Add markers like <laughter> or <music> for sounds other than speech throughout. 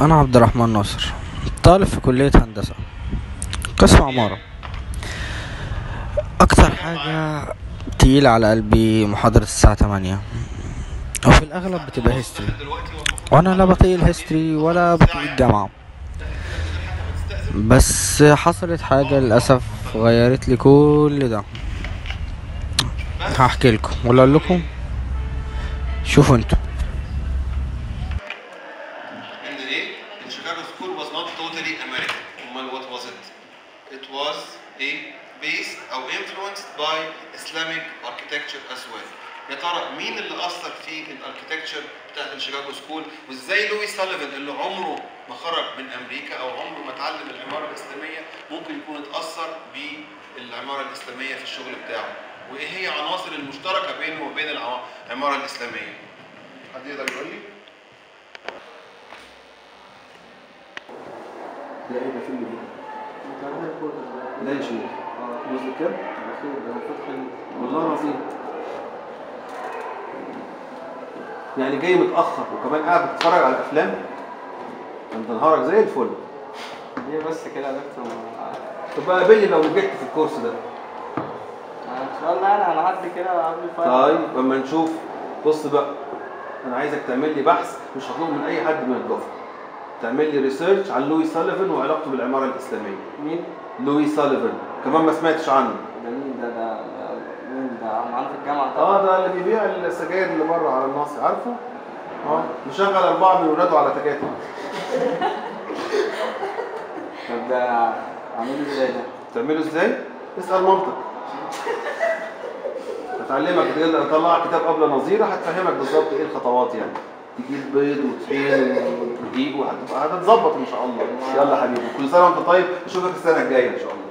أنا عبد الرحمن ناصر طالب في كلية هندسة. قسم عمارة. أكتر حاجة تقيلة على قلبي محاضرة الساعة تمانية. وفي الأغلب بتبقى history وأنا لا بطيق ال history ولا بطيق الجامعة بس حصلت حاجة للأسف غيرت لي كل ده. هحكي لكم ولا لكم؟ شوفوا أنتوا. By Islamic architecture as well. يا ترى مين اللي اثر في ال architecture بتاعت ال Chicago School وإزاي لوي ساليفان اللي عمره ما خرج من أمريكا أو عمره ما اتعلم العمارة الإسلامية ممكن يكون اتأثر بالعمارة الإسلامية في الشغل بتاعه وإيه هي عناصر المشتركة بينه وبين العمارة الإسلامية حد يقدر يقول لي ده إيه ده فيلم إيه؟ لا يا شيخ جزء كام؟ والله العظيم. يعني جاي متأخر وكمان قاعد بتتفرج على أفلام أنت نهارك زي الفل. هي بس كده يا دكتور؟ طب قابلني لو نجحت في الكورس ده. إن شاء الله أنا هعدي كده قبل ال final. طيب أما نشوف. بص بقى أنا عايزك تعمل لي بحث مش هطلبه من أي حد من الدفعة. تعمل لي research عن لوي ساليفان وعلاقته بالعمارة الإسلامية. مين؟ لوي ساليفان كمان ما سمعتش عنه ده مين ده ده ده مين ده معانا في الجامعة آه ده اللي بيبيع السجاير اللي بره على الناصر عارفه؟ آه مشغل أربعة من ولاده على تكاتك. <laughs> طب ده عامله إزاي ده؟ تعمله إزاي؟ اسأل مامتك. هتعلمك تقدر اطلع كتاب قبل نظيره هتفهمك بالظبط إيه الخطوات يعني. تجيب بيض وطحين ودقيق وهتبقى هتتظبط إن شاء الله. يلا حبيبي كل سنة وأنت طيب أشوفك السنة الجاية إن شاء الله.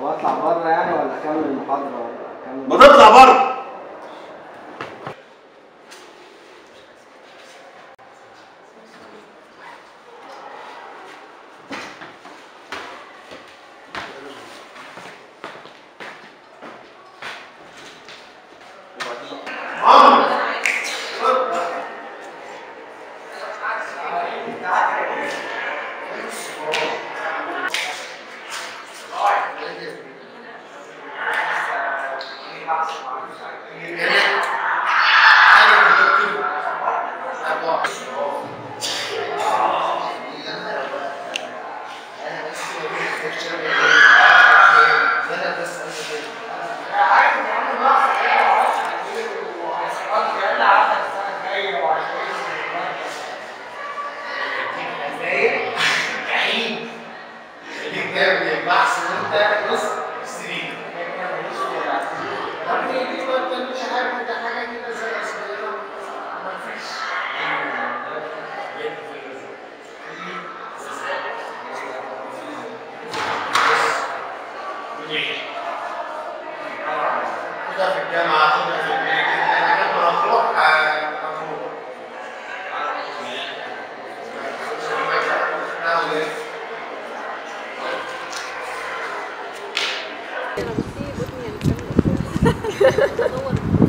طب أطلع بره يعني ولا أكمل اكمل ما تطلع بره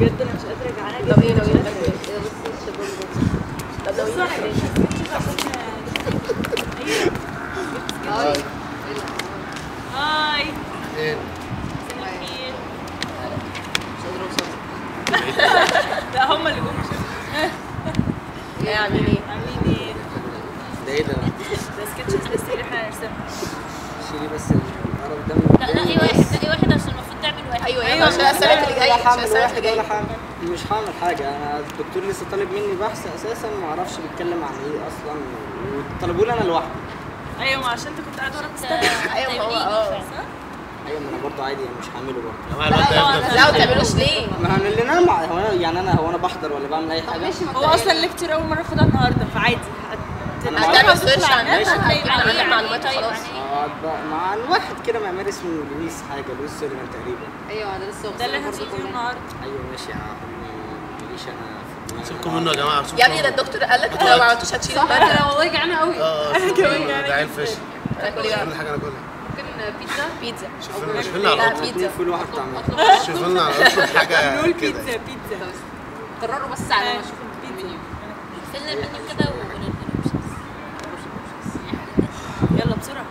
بجد أنا مش قادره جعانه طب إيه لو يبقى طب لو يبقى هاي هاي إيه؟ لا هم اللي جم إيه عاملين إيه؟ عاملين إيه؟ ده إيه ده؟ ده سكتشز لسه اللي إحنا هنرسمها شيلي بس القرف ده من لا لا إيه واحد لا إيه واحد عشان المفروض تعمل واحد أيوه أيوه عشان اللي جاية مش هعمل حاجة. أنا الدكتور لسه طالب مني بحث أساسا ما أعرفش بيتكلم عن إيه أصلا. وطلبوا لي أنا لوحدي. أيوه ما عشان أنت كنت قاعد ورا بتستنى أيوه هو آه. أيوة ما أنا برضه عادي مش هعمله برضه. لا ما تعملوش ليه؟ ما أنا اللي أنا مع هو أنا يعني أنا هو أنا بحضر ولا بعمل أي حاجة؟ هو أصلا ال lecture أول مرة آخدها النهارده فعادي. هتعمل search عن هتلاقي معلومات طيب بقى مع الواحد كده معماري اسمه لويس حاجة لويس سوليفان تقريبا. أيوه أنا لسه ده اللي هتشوفيه النهارده. أيوه ماشي يا عم ماليش أنا سيبكم منه يا جماعة يا ابني ده الدكتور قال لك لو ما عملتوش هتشيل أنا والله جعانة قوي آه, آه، <laughs> كمان جعانه ده عيل فشل كل حاجة ناكلها. ممكن بيتزا؟ بيتزا. شوف لنا شوف لنا على بيتزا. شوف لنا <laughs> على حاجة نقول بيتزا بيتزا. قرروا بس على ما آه، أشوف البيتزا فيلنا المنيو. كده يلا بسرعة.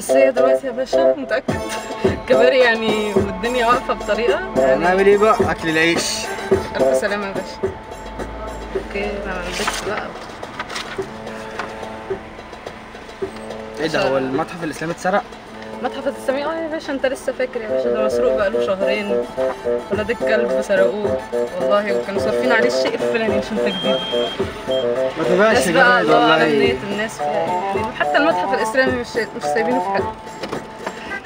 مستشفى العباسية دلوقتي يا باشا متأكد؟ كباري يعني والدنيا واقفة بطريقة. يعني نعمل إيه بقى؟ أكل العيش. ألف سلامة يا باشا. أوكي أنا لبست بقى. إيه ده هو المتحف الإسلامي اتسرق؟ متحف السامي آه يا باشا أنت لسه فاكر يا باشا. ده مسروق بقاله شهرين. ولاد الكلب سرقوه. والله وكانوا صارفين عليه الشيء الفلاني عشان تجديد ما تبقاش يا الله والله. نية الناس فيها إيه؟ يعني حتى المتحف الإسلامي مش مش سايبينه في حاله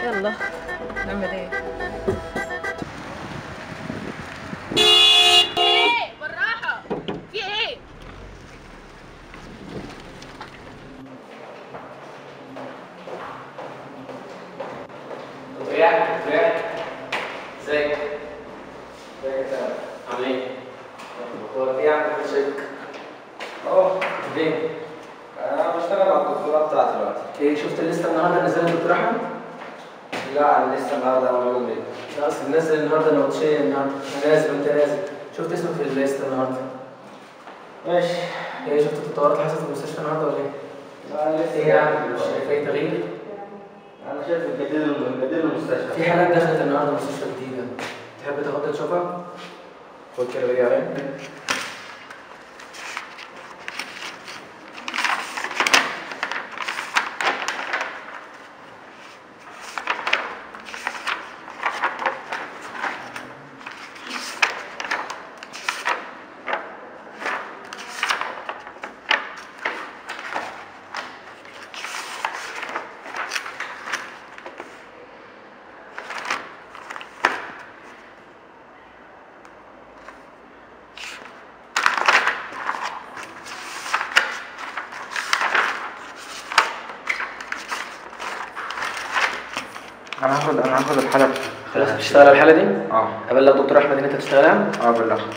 يلا نعمل إيه بالراحه في إيه رياح رياح ازيك؟ ازيك يا سلام عامل إيه؟ هو في عندك شك؟ آه فين؟ أنا بشتغل على الدكتوراه بتاعتي دلوقتي إيه شفت الليسته النهارده نزلت دكتور احمد؟ لا أنا لسه النهارده موجود ليه؟ لا اصل نزل النهارده نوتشيه النهارده أنا نازل وانت نازل شفت اسمك في الليسته النهارده ماشي إيه شفت التطورات اللي حصلت في المستشفى النهارده ولا إيه؟ لا لسه إيه يعني مش شايف اي تغيير؟ أنا شايف الجديد الجديد المستشفى في حالات دخلت النهارده مستشفى جديده تحب تاخدها تشوفها؟ خد كده فيديو عليا أنا هاخد الحالة خلاص هتشتغل على الحاله دي؟ آه أبلغ دكتور أحمد إن أنت تشتغلها؟ آه بالله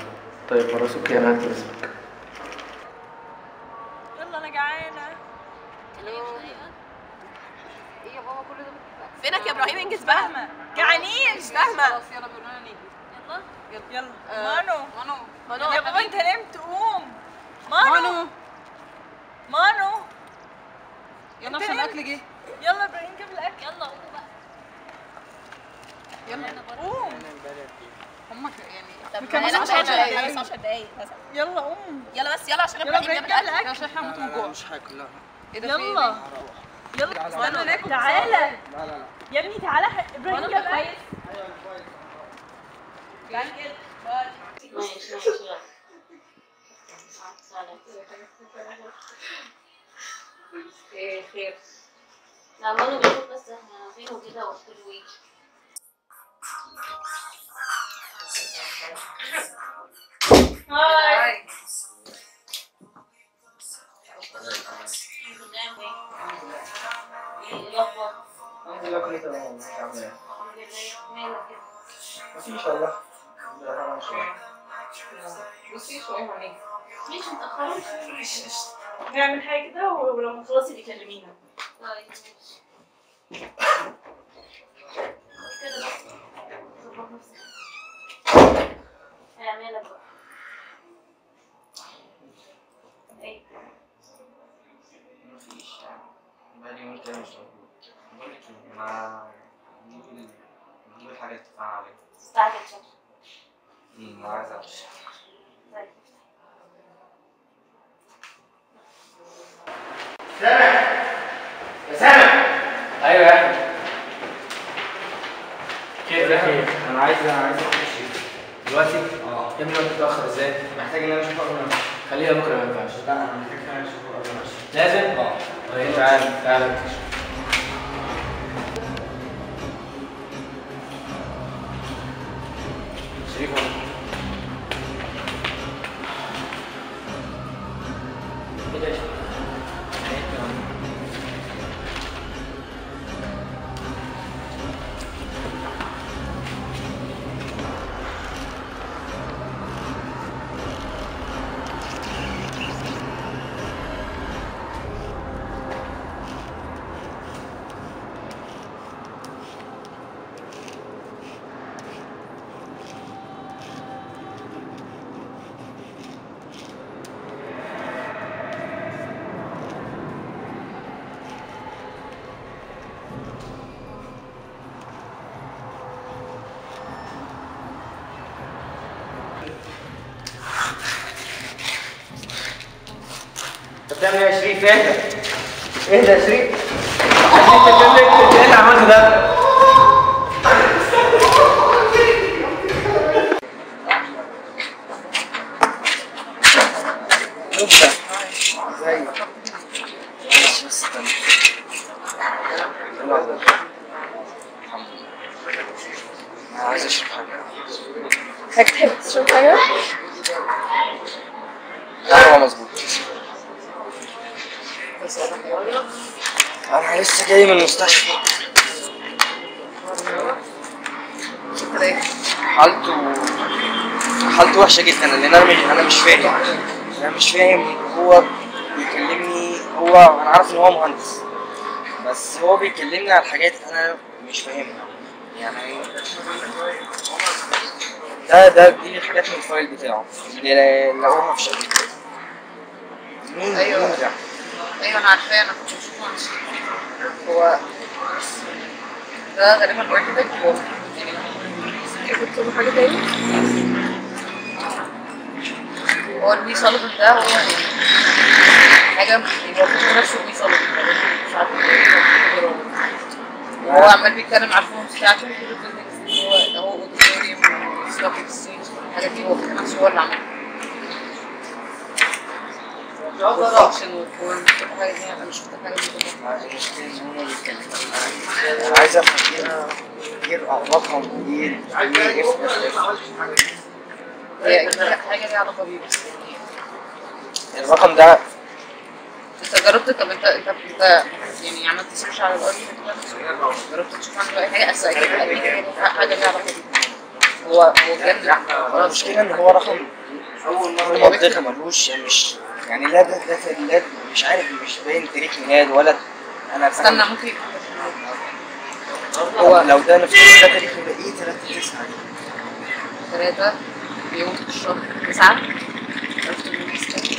طيب خلاص okay أنا هكتب اسمك يلا أنا جعانه إيه يا بابا كل ده فينك يا إبراهيم انجز بقى فاهمه جعانين مش فاهمه خلاص يلا بيقولوا لنا نيجي يلا آه، مانو مانو مانو يا بابا انت نمت قوم مانو مانو مانو يلا انت عشان نمت. الاكل جه يلا إبراهيم جاب الاكل يلا قوموا بقى يلا قوم هم يعني طب كان ما بس أنا 10 عشان دقايق. أعيش. 10 دقايق. مثلا يلا قوم. يلا بس يلا عشان يلا إبراهيم الاكل الاكل عشان إحنا هموت من جوع. مش هاكل لا. إيه ده في؟ يلا. يلا استنى ناكل. تعالى. يا ابني تعالى. إبراهيم جاب اكل كده ماشي ماشي. إيه خير. لا مانو بيشوف بس إحنا فين وكده وقلت له يجي هاي؟ الحمد لله كله تمام انت عامل إيه؟ الحمد لله؟ مفيش والله لا طبعا شوية بصي شوية هوني ليش متأخرين؟ نعمل حاجة كده ولما تخلصي بيكلمينا طيب كده بس ظبط نفسك إيه مالك بقى؟ إيه؟ يعني بقالي يومين كده مش موجود إيه ما نجيب نجيب الحاجات تدفع عليها استعجل شكلك امم أنا عايز امشي طيب يا سامع أيوه يا احمد أنا عايز أنا عايز الشيخ دلوقتي آه يا ابني وقت متاخر إزاي؟ محتاج إن أنا أشوفه قبل ما خليها بكرة ما ينفعش. لا أنا محتاج ان أنا أشوفه قبل ما لازم؟ آه. طيب تعال تعال. استنى يا شريف اهدى اهدى يا شريف عايزين تكمل إيه اللي عملته ده؟ إيه عايز اشرب حاجة حضرتك تحب تشرب حاجة؟ قهوة مظبوط لسه جاي من المستشفى. حالته حالته وحشة جدا لأن أنا مش أنا مش فاهم. أنا مش فاهم هو بيكلمني هو أنا عارف إن هو مهندس بس هو بيكلمني على حاجات أنا مش فاهمها. يعني ده ده دي الحاجات من ال file بتاعه اللي لقوها في شقته مين ده؟ أيوه أنا عارفاه أنا كنت بشوفه. هو ده غالبا architect هو بتطلب حاجة تاني؟ هو لوي سوليفان ده هو يعني هو فكر نفسه لوي سوليفان مش عارف إيه هو عمال بيتكلم على ال forms بتاعته هو هو auditorium stock exchange الحاجات دي هو نفسه هو اللي عملها أنا عايز إيه إيه هي حاجة ليها علاقه بيه الرقم ده انت جربت طب انت انت انت يعني عملت سيرش على ده جربت تشوف عنه اي حاجة اصل أكيد حاجة ليها علاقه بيه هو هو بجد هو المشكلة إن هو رقم منطقي ملوش يعني مش يعني لا ده ده لا مش عارف مش باين تاريخ ميلاد ولا أنا استنى ممكن هو لو ده نفس ده تاريخ ميلاد. إيه 3 9 ثلاثة يوم في الشهر. تسعة؟ عرفت من الستة.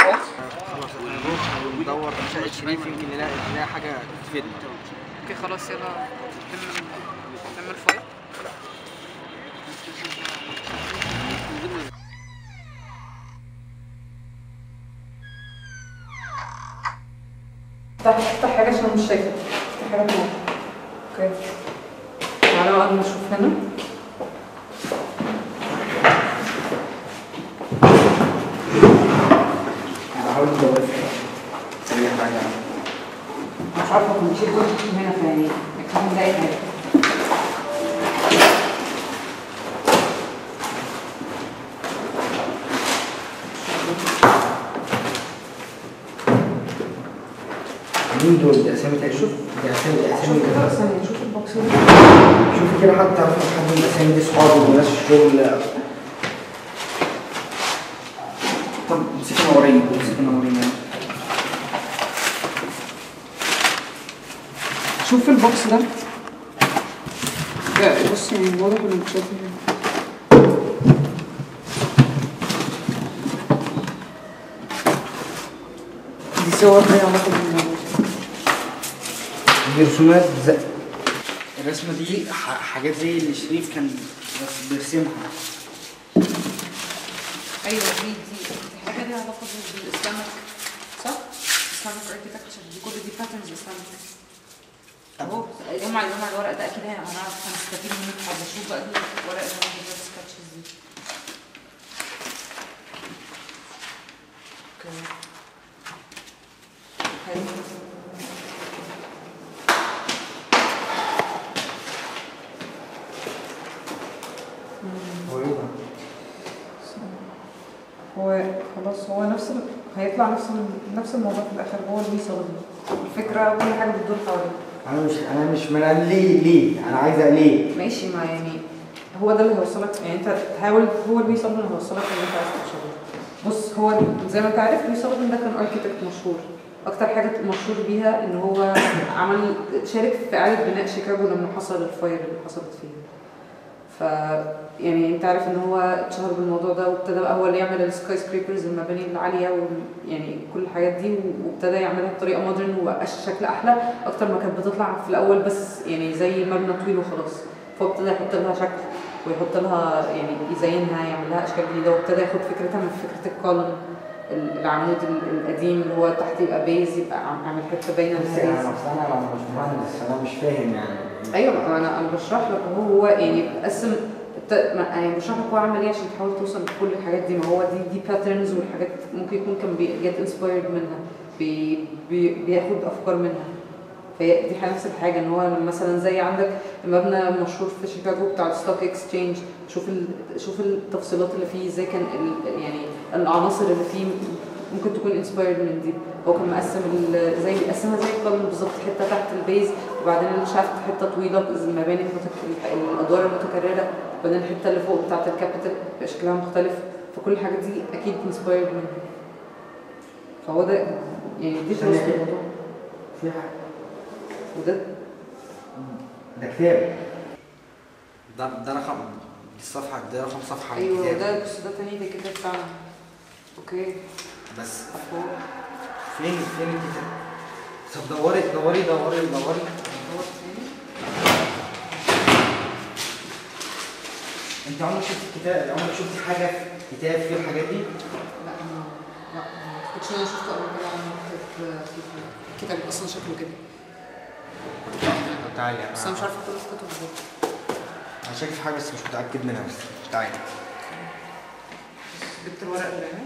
اهو خلاص هنروح وندور في شقة شريف يمكن نلاقي نلاقي حاجة تفيدنا. أوكي خلاص يلا. افتح افتح حاجة عشان مش شايفة افتح حاجة فوق أوكي تعالى بقى نشوف هنا هحاول ندور في أي حاجة مش عارفه كنت شيء كنت هنا فيعني أكيد نلاقي حاجة مين دول؟ دي أسامي تانية شوف دي أسامي دي أسامي شوف كده كده ثانية شوف ال box ده شوف كده حتى تعرف حد من صحابي وناس الشغل. طب امسكنا وريني امسكنا وريني شوف ال box ده. ده بص يعني واضح انه مش شايف دي صور ليها علاقة بالموضوع. دي رسومات زي الرسمة دي حاجات زي اللي شريف كان بس بيرسمها أيوه دي دي حاجة ليها علاقة بال Islamic صح؟ Islamic architecture دي كل دي patterns Islamic اهو يوم على يوم على الورق ده أكيد هنعرف هنستفيد منه حاجة شوف بقى دي الورق اللي أنا بجيبها sketches دي أوكي حلو هو خلاص هو نفس ال... هيطلع نفس ال... نفس الموضوع في الآخر هو اللي بيصور الفكرة كل حاجة بتدور حواليه. أنا مش أنا مش من أنا ليه ليه؟ أنا عايزة ليه؟ ماشي ما يعني هو ده اللي هيوصلك يعني أنت تحاول هو اللي بيصور اللي هيوصلك اللي أنت عايز توصله بص هو زي ما أنت عارف لويس ده كان architect مشهور. أكتر حاجة مشهور بيها إن هو عمل شارك في إعادة بناء شيكاغو لما حصل ال fire اللي حصلت فيها ف يعني انت عارف ان هو اتشهر بالموضوع ده وابتدى بقى هو اللي يعمل ال skyscrapers المباني العالية وال... يعني كل الحاجات دي وابتدى يعملها بطريقة modern وبقى شكل أحلى أكتر ما كانت بتطلع في الأول بس يعني زي مبنى طويل وخلاص. فهو ابتدى يحط لها شكل ويحط لها يعني يزينها يعمل لها أشكال جديدة وابتدى ياخد فكرتها من فكرة ال column ال- العمود ال- القديم اللي هو تحت يبقى base يبقى عامل حتة باينة بس أنا أنا مش مهندس أنا مش فاهم يعني. أيوه أنا أنا بشرح لك هو يعني ما- يعني بشرح لك هو عمل إيه عشان تحاول توصل لكل الحاجات دي ما هو دي دي patterns والحاجات ممكن يكون كان بي get inspired منها بي بي بياخد أفكار منها فهي دي نفس الحاجة إن هو مثلا زي عندك مبنى مشهور في شيكاغو بتاع ال stock exchange شوف ال... شوف التفصيلات اللي فيه إزاي كان. يعني العناصر اللي فيه ممكن تكون inspired من دي هو كان مقسم. زي بيقسمها زي القلم بالظبط حتة تحت ال base وبعدين ال shaft حتة طويلة المباني المتك... الأدوار المتكررة وبعدين الحته اللي فوق بتاعت ال capital بيبقى شكلها مختلف فكل الحاجات دي أكيد inspired منها فهو ده يعني دي كده. الموضوع في حاجة وده ده كتاب ده ده رقم الصفحة ده رقم صفحة من أيوه. ده بس ده تاني ده كده بتاعنا أوكي بس. فين فين الكتاب؟ طب دوري دوري دوري دوري انت عمرك شفت كتاب عمرك شفت حاجة في كتاب فيه الحاجات دي؟ لا ما لا ما ان أنا شفته قبل كده على في الكتاب أصلا شكله كده. تعالي بس أنا مش عارفة كل الكتب بالظبط أنا شايف في حاجة بس مش متأكد منها بس تعالي. جبت الورق اللي هنا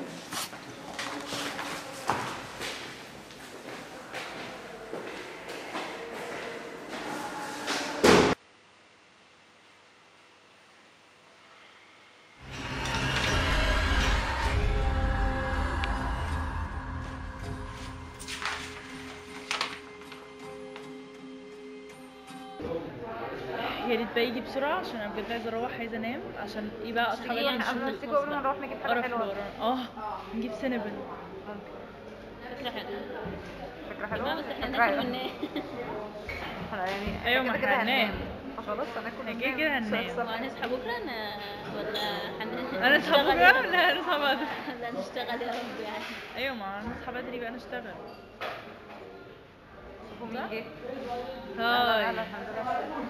بسرعة عشان أنا بجد عايزة أروح عايزة أنام عشان إيه بقى اصحى بدري نشوف تيجي قبل ما نروح نجيب. اللي ورانا. آه نجيب سينابل فكرة حلوة. فكرة حلوة؟ بس إحنا فكرة ناكل حلوة. وننام. إحنا <laughs> يعني أيوه ما إحنا هننام. خلاص هناكل كده كده هننام. وهنصحى بكرة؟ أنا ولا هن- أنا اصحى هنشتغل بكرة؟ يا رب؟ ولا هنصحى بدري <laughs> لا نشتغل يا رب يعني. أيوه ما هنصحى بدري بقى نشتغل. جه؟ لا لا الحمد لله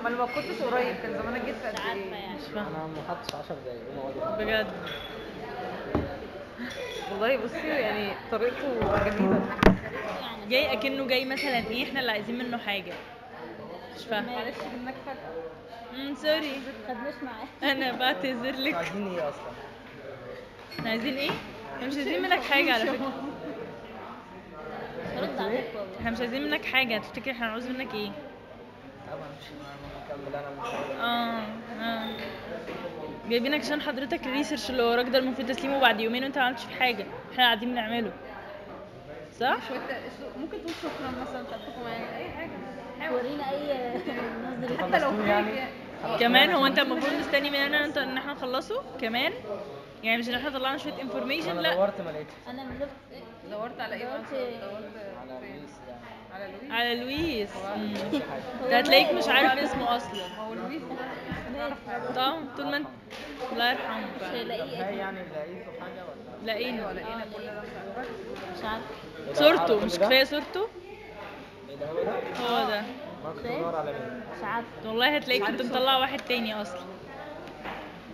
ما لو ما كنتش قريب كان زمانك جيت في قد إيه؟ مش فاهمة. أنا ما حطش 10 دقايق بجد. <laughs> والله بصي يعني طريقته جميلة. جاي أكنه جاي مثلا إيه إحنا اللي عايزين منه حاجة. مش فاهمة. معلش جبناك فجأة امم سوري. خدناش معاه أنا بعتذر لك. عايزين إيه أصلا؟ عايزين إيه؟ إحنا مش عايزين منك حاجة على فكرة. رد عليك والله إحنا مش عايزين منك حاجة. تفتكر إحنا هنعوز منك إيه؟ طبعا. مش هنكمل أنا. آه آه. جايبينك عشان حضرتك ال research اللي وراك ده المفروض تسليمه بعد يومين وانت ما عملتش فيه حاجة. إحنا قاعدين بنعمله. صح؟ ممكن تقول شكرا مثلا تعطيكم يعني أي حاجة. ورينا أي نظرة حتى لو فيك يعني؟ كمان هو انت المفروض مستني مننا انت ان إحنا نخلصه؟ كمان؟ يعني مش ان إحنا طلعنا شوية information أنا لا. دورت ما لقيتش. أنا من دورت على إيه دورت- مثلا؟ دورت على فين؟ لويس يعني على لويس. <laughs> ده هتلاقيك. مش عارف اسمه أصلا. هو لويس طبعا طول ما انت الله يرحمه مش بقى هيلاقيه يعني لقيته حاجة ولا؟ لاقينه لقينا كل ده. مش عارفة. مش عارفة صورته مش كفاية صورته؟ إيه ده هو ده؟ مش عارفة والله هتلاقيك كنت مطلع واحد تاني أصلا.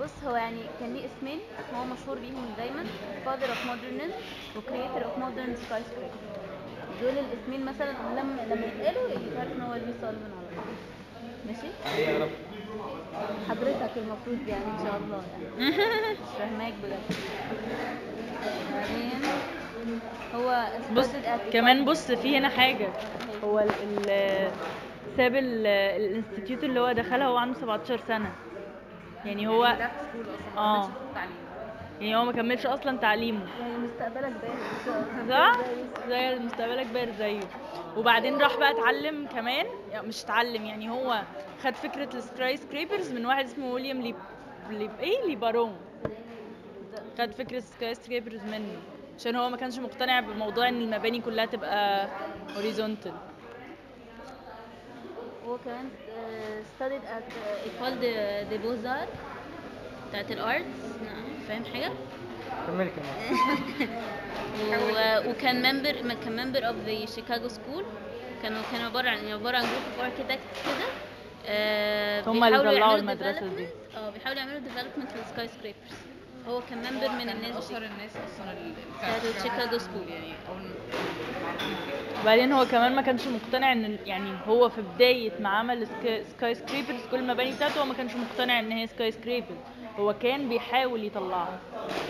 بص هو يعني كان ليه اسمين هو مشهور بيهم دايما. Father of modernism و creator of modern skyscraper. دول الاسمين مثلا لما لما يتقالوا يتعرف إن هو لويس سوليفان على طول. ماشي؟ يا رب حضرتك المفروض يعني إن شاء الله يعني. <laughs> مش فاهماك بجد. بعدين هو بص كمان بص في هنا حاجة. هو ال ال ساب ال- ال institute اللي هو دخلها وهو عنده 17 سنة. يعني هو ما آه. يعني هو ما كملش أصلا تعليمه. يعني مستقبلك باهر صح زي مستقبلك باهر زيه. وبعدين راح بقى اتعلم كمان يعني مش اتعلم يعني هو خد فكرة ال skyscrapers من واحد اسمه ويليام لي لي إيه؟ ليبارون خد فكرة ال skyscrapers منه عشان هو ما كانش مقتنع بموضوع إن المباني كلها تبقى horizontal هو كمان آه، studied at École de, des Beaux-Arts بتاعت ال arts فاهم حاجة؟ كملي كملي. <laughs> و... وكان member كان member of the Chicago School كانوا كانوا عبارة عن عبارة عن group of architects كده. آه هم بيحاولوا اللي طلعوا المدرسة دي. development- آه بيحاولوا يعملوا development لل skyscrapers هو كان ممبر من الناس أشهر الناس أصلا ال- بتاعت Chicago School يعني. وبعدين هو كمان ما كانش مقتنع إن يعني هو في بداية ما عمل sky- skyscrapers كل المباني بتاعته هو ما كانش مقتنع إن هي skyscrapers هو كان بيحاول يطلعها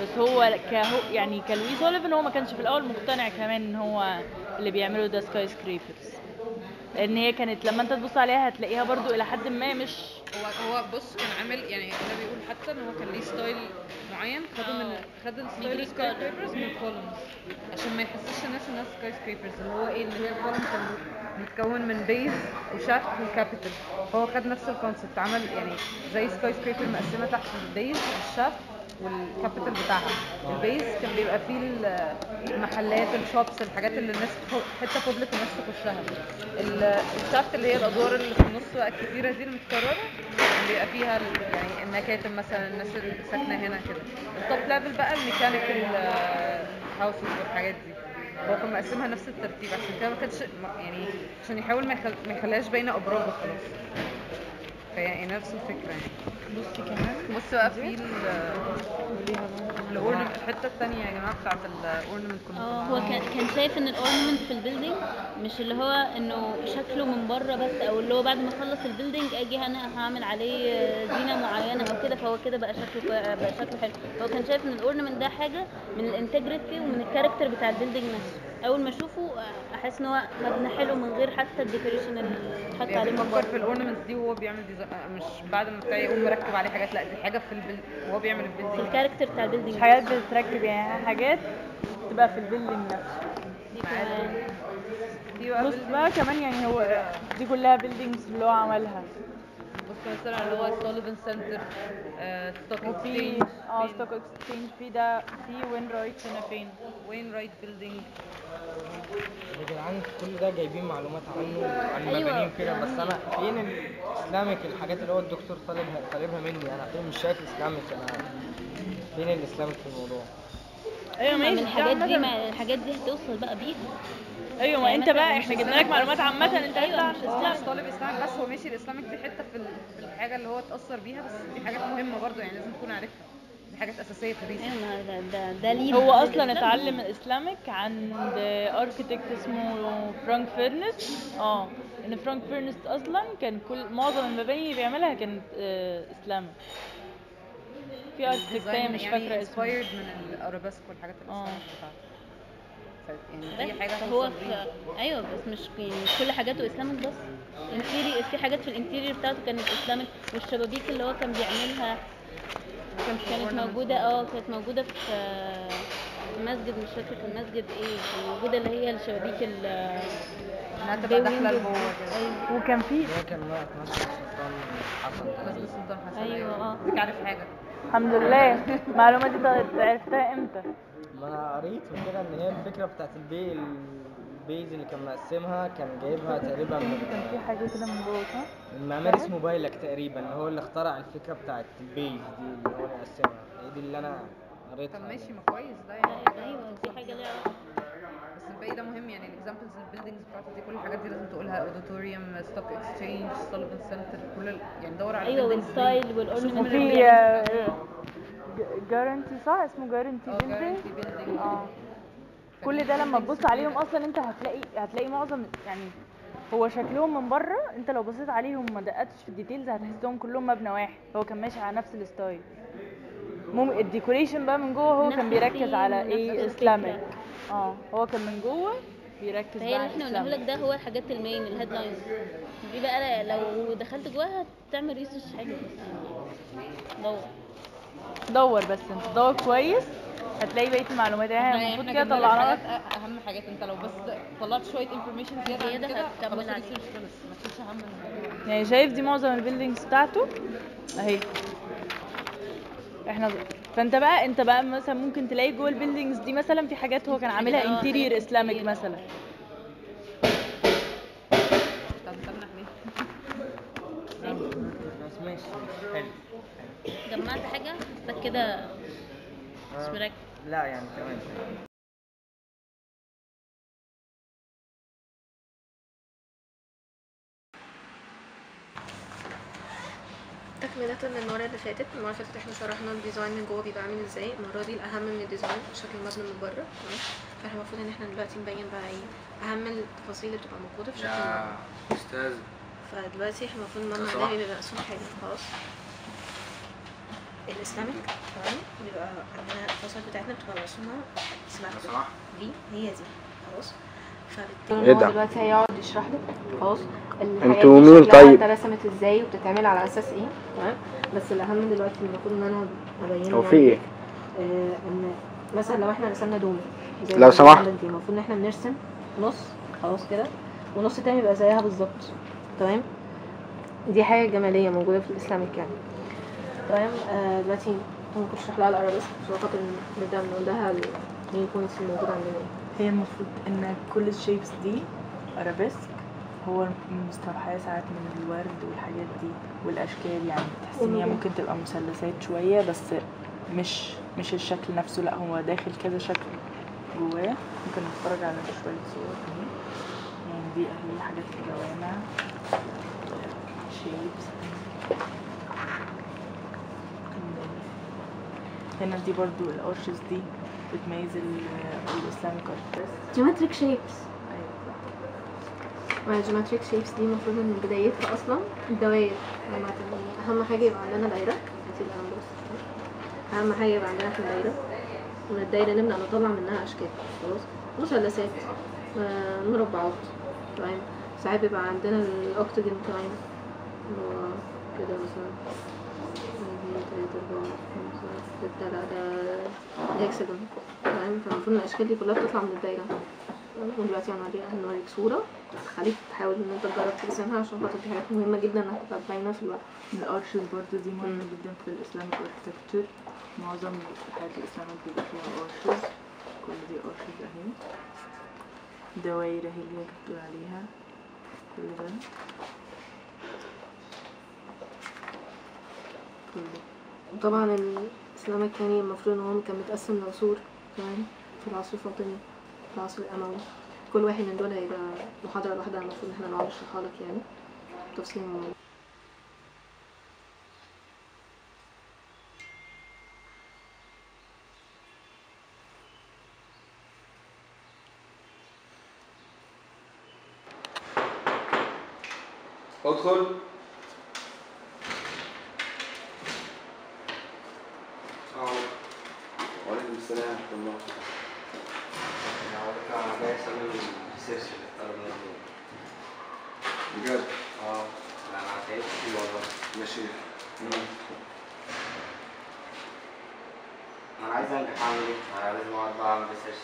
بس هو كهو يعني كلويس سوليفان هو ما كانش في الأول مقتنع كمان إن هو اللي بيعمله ده skyscrapers لأن هي كانت لما أنت تبص عليها هتلاقيها برضو إلى حد ما مش هو هو بص كان عامل يعني ده بيقول حتى إن هو كان ليه style معين خده من خد ال style من skyscrapers من ال columns عشان ما يحسسش الناس إنها skyscrapers اللي هو إيه اللي هي ال column كان متكون من base و shaft و capital هو خد نفس ال concept عمل يعني زي skyscraper مقسمة تحت ال base وال shaft وال capital بتاعها. ال base كان بيبقى فيه ال- المحلات ال shops الحاجات اللي الناس حتة public الناس تخشها. ال- ال shaft اللي هي الأدوار اللي في النص بقى الكتيرة دي المتكررة كان بيبقى فيها يعني المكاتب مثلا الناس اللي ساكنة هنا كده. ال top level بقى ال mechanical houses والحاجات دي. هو كان مقسمها نفس الترتيب عشان كده ما كانش يعني عشان يحاول ما يخليهاش باينة أبراج وخلاص. فهي يعني نفس الفكرة يعني. بصي كمان بص بقى في ال ornament الحتة الثانية يا جماعة بتاعت ال ornament كنا آه هو كان كان شايف إن ال ornament في ال building مش اللي هو إنه شكله من بره بس أو اللي هو بعد ما اخلص ال building أجي أنا هعمل عليه زينة معينة أو كده فهو كده بقى شكله بقى شكله حلو. هو كان شايف إن ال ornament ده حاجة من ال integrity ومن ال character بتاع ال building نفسه. أول ما أشوفه احس إن هو مبنى حلو من غير حتى ال decoration اللي اتحط عليه يعني من بيفكر بره. في ال ornament دي وهو بيعمل design مش بعد ما بتاعي يقوم مركب عليه حاجات لا دي حاجة في ال build وهو بيعمل في ال building ال character بتاع ال building مش حاجات بتتركب يعني حاجات تبقى في البيلدينج نفسه. دي كمان. دي بقى بص بقى كمان يعني هو دي كلها بيلدينجز اللي هو عملها. مثلا اللي هو سوليفان سنتر ستوك وفي آه ستوك اكسشينج في ده في وين رايت هنا فين وين رايت بيلدينج يا جدعان كل ده جايبين معلومات عنه عن. مبانيه كده بس أنا فين الاسلامك الحاجات اللي هو الدكتور طالبها طالبها مني. أنا فين مش شايف اسلامك أنا فين ال Islamic في الموضوع. أيوه من ماشي الحاجات دي. ما الحاجات دي هتوصل بقى بيها. أيوه ما يعني أنت بقى إحنا جبنا لك معلومات عامة أنت أيوة، اطلع مش هو Islamic طالب Islamic بس هو ماشي ال Islamic دي حتة في ال- في الحاجة اللي هو اتأثر بيها بس دي حاجات مهمة برضه يعني لازم تكون عارفها. دي حاجات أساسية في ال research. أيوه ما ده ده, ده ليه هو أصلا. اتعلم ال Islamic عند architect اسمه فرانك فيرنس آه إن فرانك فيرنس أصلا كان كل معظم المباني اللي بيعملها كانت آه، Islamic في architect تاني مش يعني فاكرة اسمه. inspired من الأرابيسك والحاجات آه. ال Islamic بتاعته. يعني أي حاجة هو. أيوه بس مش يعني مش كل حاجاته Islamic بس. interior في حاجات في ال interior بتاعته كانت Islamic والشبابيك اللي هو كان بيعملها كانت موجودة آه كانت موجودة في مسجد مش فاكرة كان مسجد إيه كان موجودة اللي هي الشبابيك ال إنها تبقى داخلة لجوه كده. أيوه. وكان في ده كان وقت مسجد سلطان حسن مسجد السلطان حسن أيوه آه. ديك عارف حاجة. الحمد لله. المعلومة دي طلعت- عرفتها إمتى؟ ما أنا قريت وكده إن هي الفكرة بتاعت ال ba- ال base اللي كان مقسمها كان جايبها تقريبا من كان في حاجة كده من جوه صح؟ من معماري اسمه بايلك تقريبا هو اللي اخترع الفكرة بتاعت ال base دي اللي هو مقسمها. هي دي اللي أنا قريتها. طب. ماشي ما كويس ده يعني. أيوه في حاجة ليها الباقي ده مهم يعني ال examples ال buildings بتاعته دي كل الحاجات دي لازم تقولها. Auditorium Stock Exchange Sullivan Center كل ال... يعني دور على أيوه. وال style وال ornament guarantee صح؟ اسمه guarantee guarantee building. آه. كل ده لما تبص عليهم أصلا أنت هتلاقي هتلاقي معظم يعني هو شكلهم من بره أنت لو بصيت عليهم ما دققتش في ال details هتحسهم كلهم مبنى واحد. هو كان ماشي على نفس ال style مم ال decoration بقى من جوه هو كان بيركز على إيه. Islamic آه هو كان من جوه بيركز بقى اللي إحنا قلناه لك ده هو الحاجات ال main ال headlines دي بقى لو دخلت جواها تعمل research حلو دور. دور بس انت دور كويس. هتلاقي بقية المعلومات يعني المفروض كده طلعنا حاجات لك أهم حاجات. انت لو بس طلعت شوية information زيادة عن كده هتكمل. ال research خلص ما تشيلش هم يعني شايف دي معظم ال buildings بتاعته؟ أهي. إحنا فانت بقى انت بقى مثلا ممكن تلاقي جوه ال buildings دي مثلا في حاجات هو كان عاملها آه، interior حاجات Islamic. مثلا ماشي حلو جمعت حاجة؟ بس كده. مش آه، مركز لا يعني تمام تكملة للمرة اللي فاتت المرة اللي فاتت إحنا شرحنا ال design من جوه بيبقى عامل إزاي. المرة دي الأهم من ال design شكل المبنى من بره تمام؟ فاحنا المفروض ان إحنا دلوقتي نبين بقى إيه أهم التفاصيل اللي بتبقى موجودة في شكل المبنى. يا أستاذ. فدلوقتي إحنا المفروض المبنى ده. بيبقى مقسوم حاجة خلاص؟ الإسلاميك تمام؟ بيبقى عندنا الفصل بتاعتنا بتبقى مرسومة اسمها. دي هي دي خلاص؟ إيه ده؟ دلوقتي هيقعد يشرح لك. خلاص. أنتوا مين طيب؟ اترسمت إزاي وبتتعمل على أساس إيه؟ تمام؟ بس الأهم دلوقتي المفروض إن أنا ابينه هو في إيه؟ آه إن مثلا لو إحنا رسمنا دومي لو سمحت. المفروض إن إحنا بنرسم نص خلاص كده ونص تاني يبقى زيها بالظبط. تمام؟ دي حاجة جمالية موجودة في ال Islamic يعني. تمام؟ آه دلوقتي ممكن تشرح لها الأرابيسك عشان خاطر نبدأ نقول لها ال main points الموجوده عندنا. إيه هي المفروض إن كل ال shapes دي ارابيسك هو مستوحاة ساعات من الورد والحاجات دي والأشكال يعني تحس إن هي مم. ممكن تبقى مثلثات شوية بس مش مش الشكل نفسه لأ هو داخل كذا شكل جواه. ممكن نتفرج على شوية صور اهي يعني دي أهي حاجات الجوامع. shapes هنا دي برضو ال arches دي. بتميز ال- ال Islamic artist geometric shapes وال geometric shapes دي المفروض ان بدايتها أصلا. الدوائر أهم حاجة يبقى عندنا نبص أهم حاجة يبقى عندنا في الدايره من الدايرة نبدا نطلع منها أشكال. خلاص. مثلثات. آه، مربعات. تمام. ساعات بيبقى عندنا الاوكتاجون هو كده مثلا. ده فالمفروض الأشكال دي كلها بتطلع من الدايرة تمام؟ ودلوقتي هنوريك هنوريك صورة تخليك تحاول إن أنت تجرب ترسمها عشان خاطر دي حاجات مهمة جدا إنها تبقى باينة في الورق ال arches برضو دي مهمة جدا في ال Islamic architecture معظم الحاجات ال Islamic بيبقى فيها arches كل دي arches اهي دواير اهي اللي هي بتقول عليها كل ده كل ده وطبعا ال Islamic يعني المفروض إن هو كان متقسم لعصور كمان في العصر الفاطمي في العصر الأموي. كل واحد من دول هيبقى محاضرة لوحدها المفروض إن إحنا نقعد نشرحها لك يعني. تفصيل الموضوع. ادخل وعليكم السلام ورحمة الله أنا جاي أسوي research للطلبه الموجودين بجد آه أنا تعبت فيه والله يا شيخ أنا عايز انجح أعمل إيه؟ أنا لازم اقعد بقى اعمل research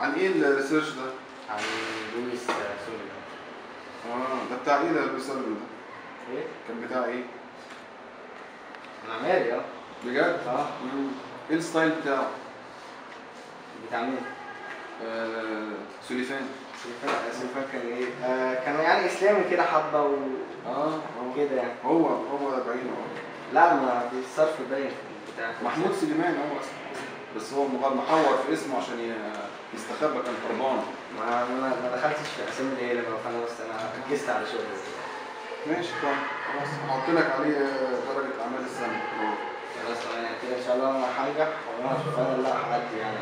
عن إيه ال research ده؟ عن لويس سولي آه ده بتاع إيه ده اللي بيصور ده؟ إيه؟ كان بتاع إيه؟ معماري آه بجد؟ آه. إيه ال style بتاعه؟ بتاع مين؟ آه سوليفان سوليفان كان إيه؟ آه كانوا يعني إسلامي كده حبة و آه كده يعني. هو هو ده بعينه لا ما في الصرف باين في البتاع. محمود سليمان هو أصلا. بس هو محور في اسمه عشان يستخبى كان هربان ما ما دخلتش في أسامي العيلة بقى فانا بس أنا ركزت على شغلي. ماشي طيب. خلاص هحط لك عليه آه، درجة أعمال السنة. خلاص أنا كده إن شاء الله أنا هنجح وأنا في ال final لا هعدي يعني.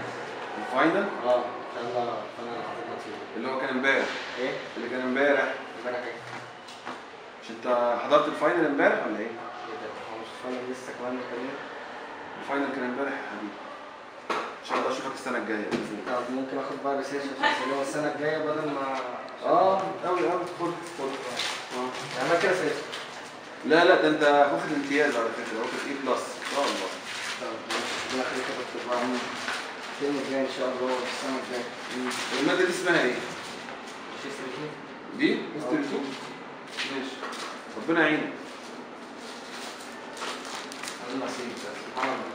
ال final؟ آه إن شاء الله ال final اللي هو كان امبارح. إيه؟ اللي كان امبارح. امبارح إيه؟ مش انت حضرت ال final امبارح ولا إيه؟ إيه ده؟ هو مش ال final لسه كمان كمان ال final كان امبارح يا حبيبي. ان شاء الله أشوفك السنة الجاية. بإذن الله طب ممكن آخد بقى research عشان اسلمه السنة الجاية بدل ما آه أوي أوي. خد خد. آه. يعني أنا كده search لا لا ده أنت واخد امتياز على فكرة واخد A plus إن شاء الله. طب ربنا يخليك يا دكتور ال term الجاي إن شاء الله السنة الجاية. المادة دي اسمها إيه؟ دي؟ 2 ماشي. ربنا يعينك. الله يسلمك. سبحان الله.